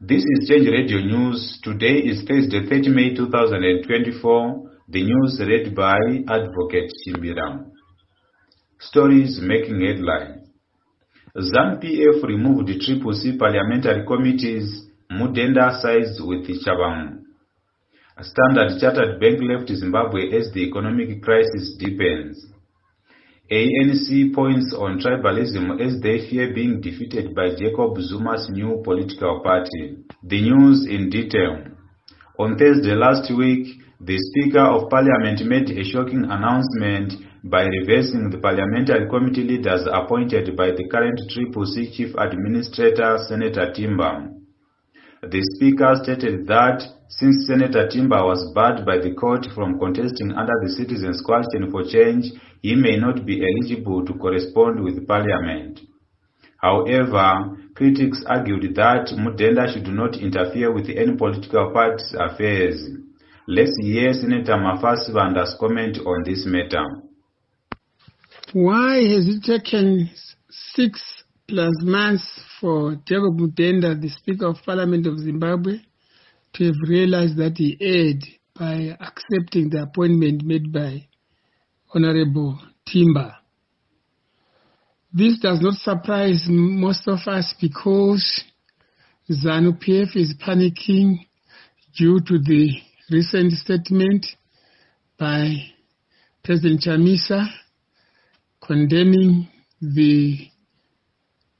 This is Change Radio News. Today is Thursday, 30 May 2024. The news read by Advocate Chimbiram. Stories making headline. ZANU-PF removed Triple C parliamentary committees. Mudenda sides with Tshabangu. Standard Chartered Bank left Zimbabwe as the economic crisis deepens. ANC points on tribalism as they fear being defeated by Jacob Zuma's new political party. The news in detail. On Thursday last week, the Speaker of Parliament made a shocking announcement by reversing the parliamentary committee leaders appointed by the current Triple C Chief Administrator, Senator Timber. The Speaker stated that since Senator Timber was barred by the court from contesting under the Citizens' Coalition for Change, he may not be eligible to correspond with Parliament. However, critics argued that Mudenda should not interfere with any political party's affairs. Let's hear Senator Mafasi Vanda's comment on this matter. Why has it taken six plus months for Jacob Mudenda, the Speaker of Parliament of Zimbabwe, to have realized that he erred by accepting the appointment made by Honorable Timber. This does not surprise most of us because ZANU-PF is panicking due to the recent statement by President Chamisa condemning the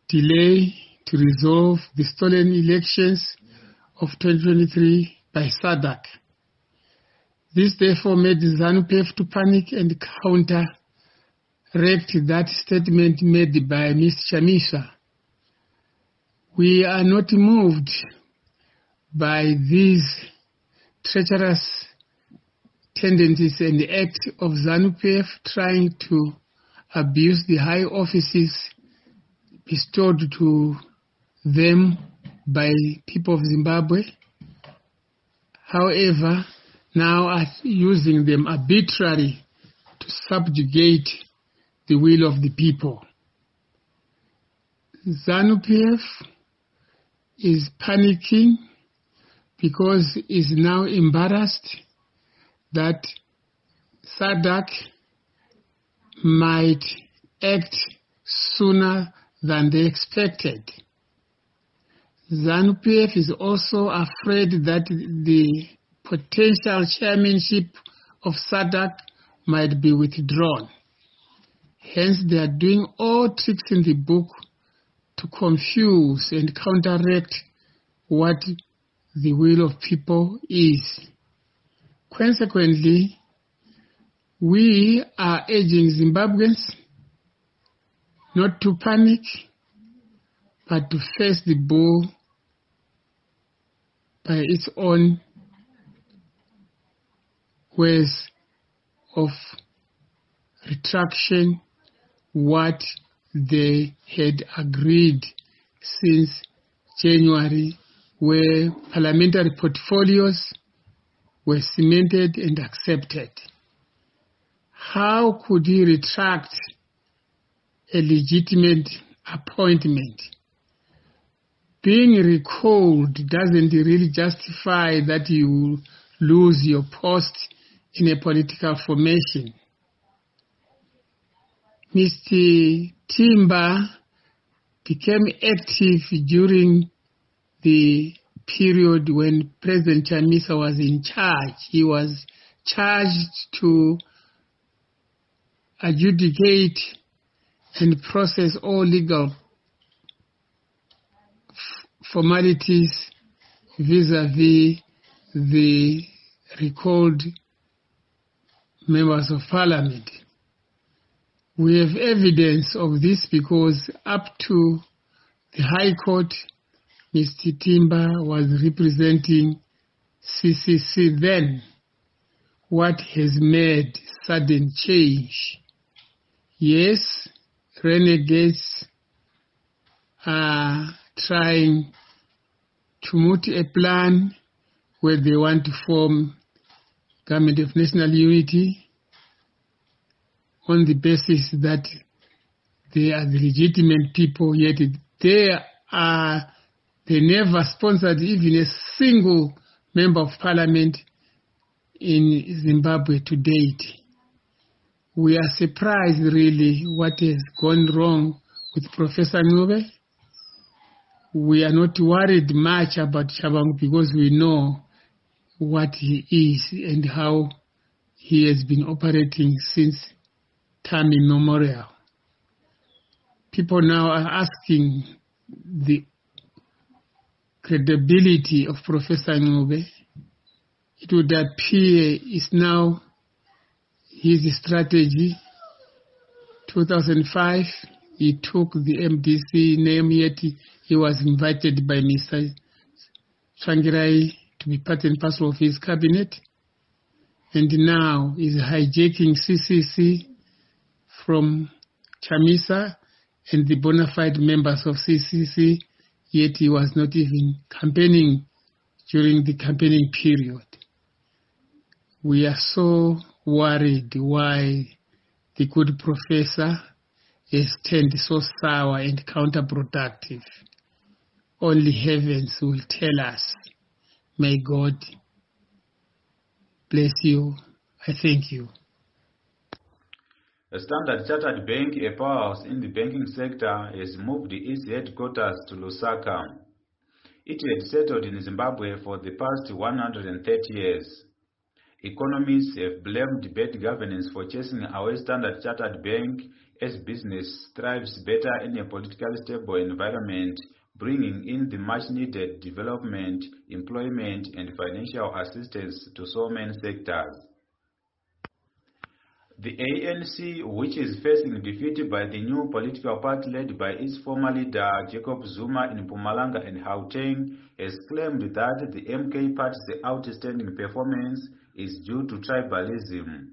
delay to resolve the stolen elections of 2023 by SADC. This therefore made ZANU-PF to panic and counter counteract that statement made by Ms. Chamisa. We are not moved by these treacherous tendencies and act of ZANU-PF trying to abuse the high offices bestowed to them by people of Zimbabwe. However, now are using them arbitrarily to subjugate the will of the people. ZANU-PF is panicking because is now embarrassed that SADC might act sooner than they expected. ZANU-PF is also afraid that the potential chairmanship of SADC might be withdrawn. Hence, they are doing all tricks in the book to confuse and counteract what the will of people is. Consequently, we are urging Zimbabweans not to panic, but to face the bull Uh, its own ways of retraction what they had agreed since January, where parliamentary portfolios were cemented and accepted. How could he retract a legitimate appointment? Being recalled doesn't really justify that you lose your post in a political formation. Mr. Timber became active during the period when President Chamisa was in charge. He was charged to adjudicate and process all legal formalities vis-a-vis the recalled members of parliament. We have evidence of this because up to the High Court, Mr. Timber was representing CCC then. What has made sudden change? Yes, renegades are trying moot a plan where they want to form government of national unity on the basis that they are the legitimate people, yet they are they never sponsored even a single member of parliament in Zimbabwe to date. We are surprised really what has gone wrong with Professor Ncube. We are not worried much about Tshabangu because we know what he is and how he has been operating since time immemorial. People now are asking the credibility of Professor Ncube. It would appear is now his strategy. 2005, he took the MDC name, yet he was invited by Mr. Tsvangirai to be part and parcel of his cabinet. And now is hijacking CCC from Chamisa and the bona fide members of CCC, yet he was not even campaigning during the campaigning period. We are so worried why the good professor has turned so sour and counterproductive. Only heavens will tell us. May God bless you. I thank you. A Standard Chartered Bank, a powerhouse in the banking sector, has moved its headquarters to Lusaka. It had settled in Zimbabwe for the past 130 years. Economists have blamed bad governance for chasing away Standard Chartered Bank as business thrives better in a politically stable environment, bringing in the much needed development, employment, and financial assistance to so many sectors. The ANC, which is facing defeat by the new political party led by its former leader Jacob Zuma in Mpumalanga and Gauteng, has claimed that the MK party's outstanding performance is due to tribalism.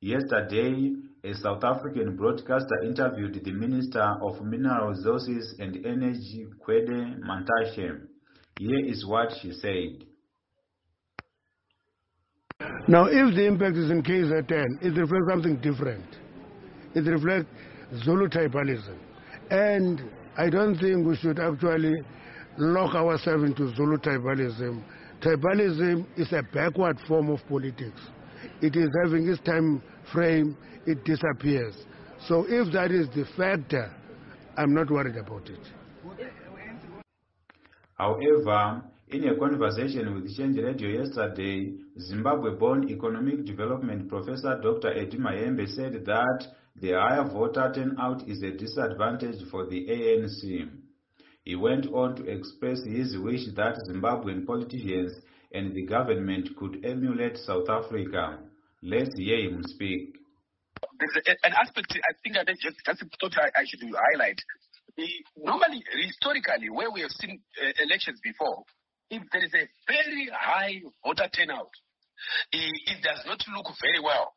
Yesterday, a South African broadcaster interviewed the Minister of Mineral Resources and Energy, Gwede Mantashe. Here is what she said. Now, if the impact is in KZN, it reflects something different. It reflects Zulu tribalism. And I don't think we should actually lock ourselves into Zulu tribalism. Tribalism is a backward form of politics. It is having its time frame, it disappears. So if that is the factor, I'm not worried about it. However, in a conversation with Change Radio yesterday, Zimbabwe-born economic development professor Dr. Eddie Mayembe said that the higher voter turnout is a disadvantage for the ANC. He went on to express his wish that Zimbabwean politicians and the government could emulate South Africa. Let's hear him speak. There's an aspect I think I just, just thought I, should highlight. Normally, historically, where we have seen uh, elections before, if there is a very high voter turnout, it, it, does not look very well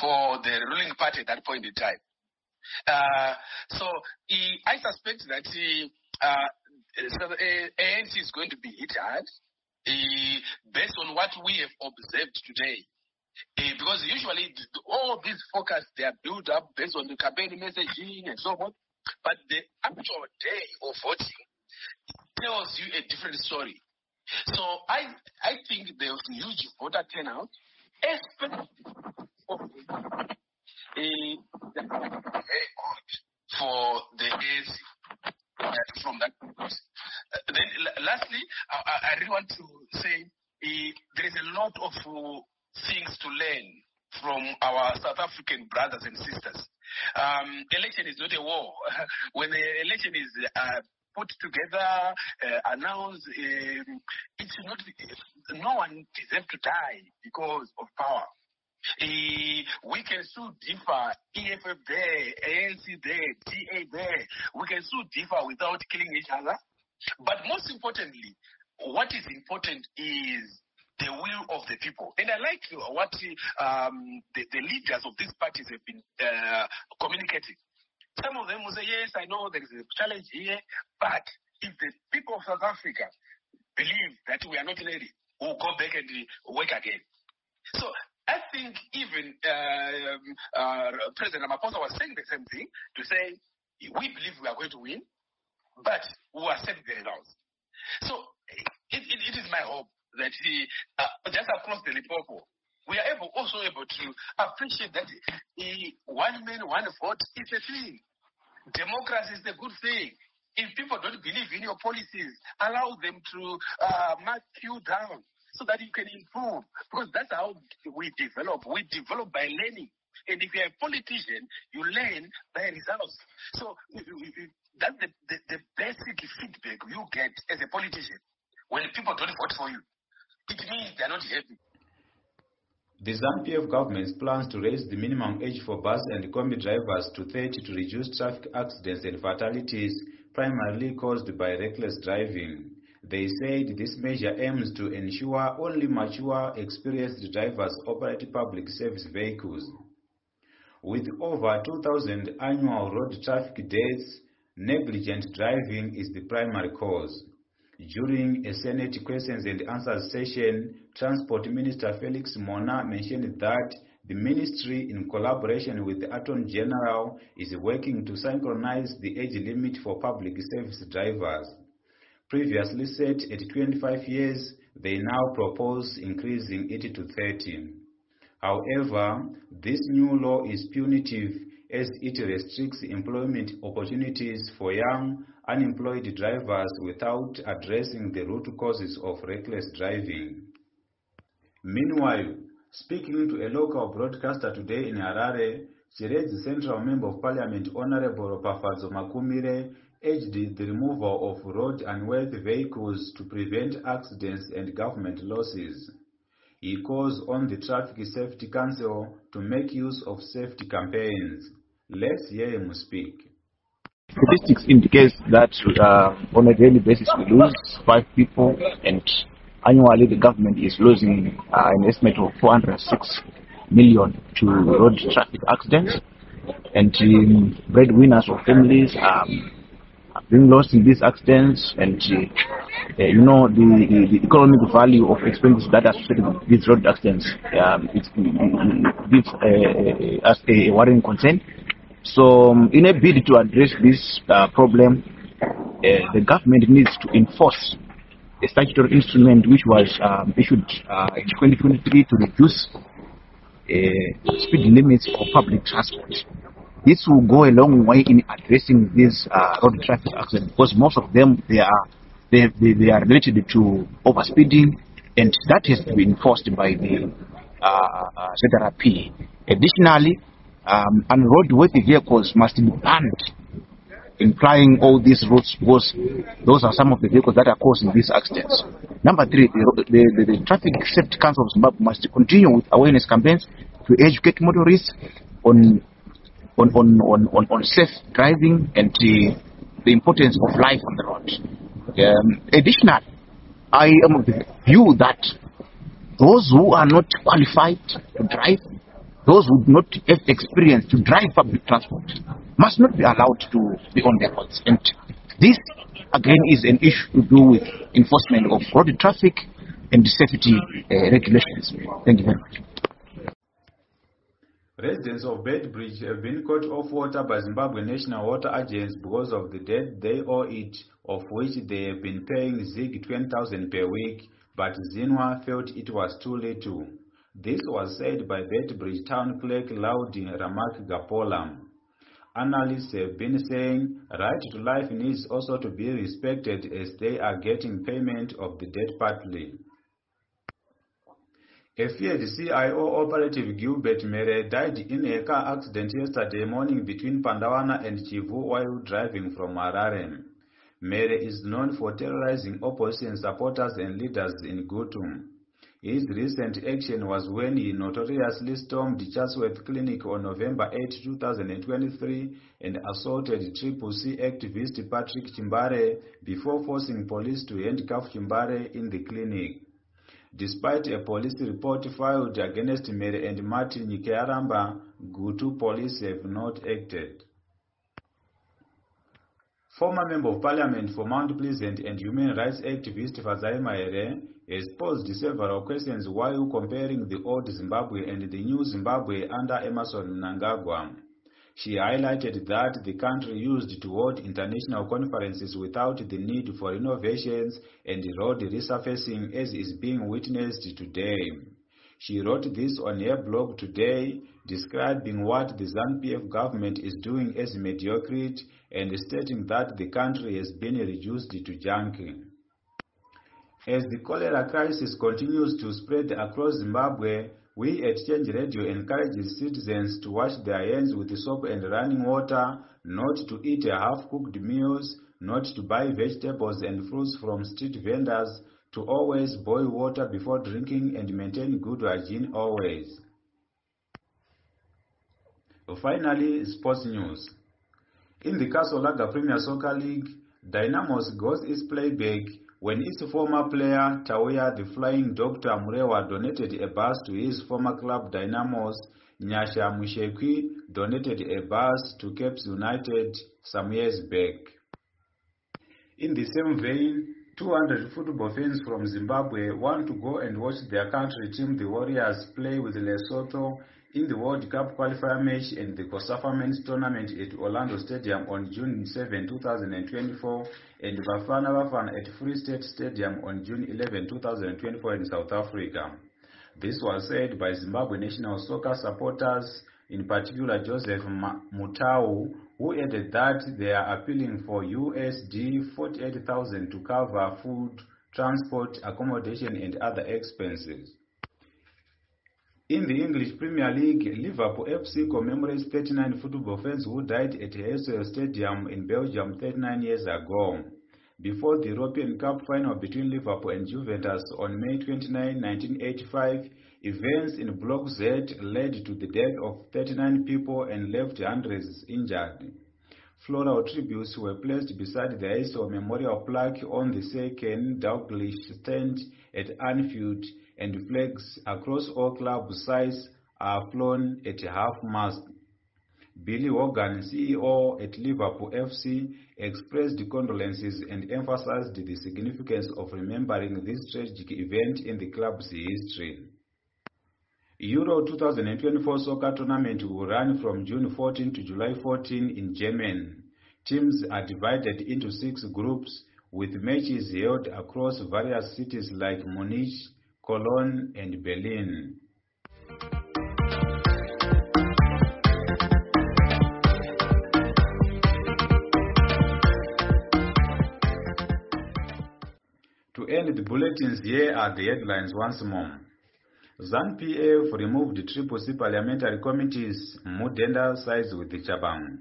for the ruling party at that point in time. Uh, so I suspect that uh, so the ANC is going to be hit hard based on what we have observed today. Uh, because usually all these forecasts they are built up based on the campaign messaging and so on, but the actual day of voting tells you a different story. So I I think there was huge voter turnout, especially for uh, the ANC uh, from that. Uh, then lastly, I, I, really want to say there is a lot of things to learn from our South African brothers and sisters. Um, election is not a war. when the election is uh, put together, uh, announced, um, it's not, no one deserves to die because of power. We can still differ, EFF there, ANC there, DA there. We can still differ without killing each other. But most importantly, what is important is the will of the people. And I like what um, the, the, leaders of these parties have been uh, communicating. Some of them will say, yes, I know there is a challenge here, but if the people of South Africa believe that we are not ready, we'll go back and work again. So I think even uh, uh, President Ramaphosa was saying the same thing to say, we believe we are going to win, but we will accept the results. So it, it, it is my hope that the, uh, just across the Limpopo, we are able also able to appreciate that the one man, one vote is a thing. Democracy is a good thing. If people don't believe in your policies, allow them to uh, mark you down so that you can improve. Because that's how we develop. We develop by learning. And if you're a politician, you learn by results. So that's the, the, the basic feedback you get as a politician. When people don't vote for you, it means they're not happy. The ZANU-PF government plans to raise the minimum age for bus and combi drivers to 30 to reduce traffic accidents and fatalities primarily caused by reckless driving. They said this measure aims to ensure only mature, experienced drivers operate public service vehicles. With over 2,000 annual road traffic deaths, negligent driving is the primary cause. During a Senate questions and answers session, Transport Minister Felix Mhona mentioned that the ministry, in collaboration with the Attorney General, is working to synchronize the age limit for public service drivers. Previously set at 25 years, they now propose increasing it to 30. However, this new law is punitive as it restricts employment opportunities for young, unemployed drivers without addressing the root causes of reckless driving. Meanwhile, speaking to a local broadcaster today in Harare, Chiredzi Central Member of Parliament Honorable Pafadzo Makumire urged the removal of road and unworthy vehicles to prevent accidents and government losses. He calls on the Traffic Safety Council to make use of safety campaigns. Let's hear him speak. Statistics indicate that uh, on a daily basis we lose five people and annually the government is losing uh, an estimate of 406 million to road traffic accidents. And um, breadwinners of families um, are being lost in these accidents. And uh, you know the, the, the, economic value of expenses that are associated with these road accidents um, it, gives uh, us a worrying concern. So um, in a bid to address this uh, problem uh, the government needs to enforce a statutory instrument which was um, issued uh, in 2023 to reduce uh, speed limits for public transport. This will go a long way in addressing these uh, road traffic accidents because most of them they are they, they, they are related to overspeeding and that has to be enforced by the uh, ZRP. Additionally, um, unroadworthy vehicles must be banned implying all these routes because those are some of the vehicles that are causing these accidents. Number three, the, the, the, the Traffic Safety Council of Zimbabwe must continue with awareness campaigns to educate motorists on on, on, on, on, on safe driving and uh, the importance of life on the road. Um, additionally, I am of the view that those who are not qualified to drive those who do not have experience to drive public transport must not be allowed to be on their roads. And this, again, is an issue to do with enforcement of road traffic and safety uh, regulations. Thank you very much. Residents of Beitbridge have been cut off water by Zimbabwe National Water Agency because of the debt they owe it, of which they have been paying ZIG 20,000 per week, but Zinwa felt it was too little. This was said by Beitbridge Town Clerk Laudi Ramak Gapolam. Analysts have been saying right to life needs also to be respected as they are getting payment of the debt partly. A feared CIO operative Gilbert Mere died in a car accident yesterday morning between Pandawana and Chivu while driving from Harare. Mere is known for terrorizing opposition supporters and leaders in Gutum. His recent action was when he notoriously stormed Chatsworth Clinic on November 8, 2023 and assaulted Triple C activist Patrick Chimbare before forcing police to handcuff Chimbare in the clinic. Despite a police report filed against Mary and Martin Nikearamba, Gutu police have not acted. Former Member of Parliament for Mount Pleasant and human rights activist Fazai Mahere has posed several questions while comparing the old Zimbabwe and the new Zimbabwe under Emerson Mnangagwa. She highlighted that the country used to hold international conferences without the need for innovations and road resurfacing as is being witnessed today. She wrote this on her blog today, describing what the ZANU-PF government is doing as mediocrity and stating that the country has been reduced to junking. As the cholera crisis continues to spread across Zimbabwe, we at Change Radio encourage citizens to wash their hands with soap and running water, not to eat half-cooked meals, not to buy vegetables and fruits from street vendors, to always boil water before drinking and maintain good hygiene always. Finally, sports news. In the Castle Lager Premier Soccer League, Dynamos goes its playback when its former player Tawia the Flying Doctor Murewa donated a bus to his former club Dynamos, Nyasha Mushekwi donated a bus to CAPS United some years back. In the same vein, 200 football fans from Zimbabwe want to go and watch their country team, the Warriors, play with Lesotho in the World Cup qualifier match and the COSAFA Men's Tournament at Orlando Stadium on June 7, 2024, and Bafana Bafana at Free State Stadium on June 11, 2024 in South Africa. This was said by Zimbabwe national soccer supporters, in particular Joseph Mutau, who added that they are appealing for USD 48,000 to cover food, transport, accommodation and other expenses. In the English Premier League, Liverpool FC commemorates 39 football fans who died at Heysel Stadium in Belgium 39 years ago. Before the European Cup final between Liverpool and Juventus on May 29, 1985, events in Block Z led to the death of 39 people and left hundreds injured. Floral tributes were placed beside the Heysel memorial plaque on the second Douglas stand at Anfield and flags across all club sides are flown at half-mast. Billy Hogan, CEO at Liverpool FC, expressed condolences and emphasized the significance of remembering this tragic event in the club's history. Euro 2024 soccer tournament will run from June 14 to July 14 in Germany. Teams are divided into six groups with matches held across various cities like Munich, Cologne and Berlin. To end the bulletins, here are the headlines once more. ZANU-PF removed Triple C parliamentary committees, Mudenda sides with Chabang.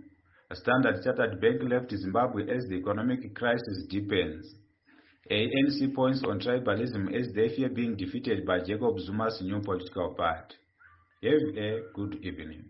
Standard Chartered Bank left Zimbabwe as the economic crisis deepens. ANC points on tribalism as they fear being defeated by Jacob Zuma's new political party. Have a good evening.